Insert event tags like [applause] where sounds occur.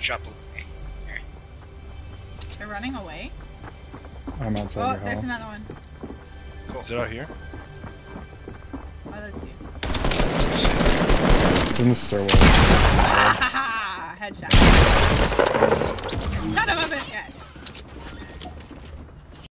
drop away. me. They're running away. I'm outside Oh, your there's another one. Is it out here? Oh, that's you. It's in the stairwell. [laughs] Ha ha! Headshot.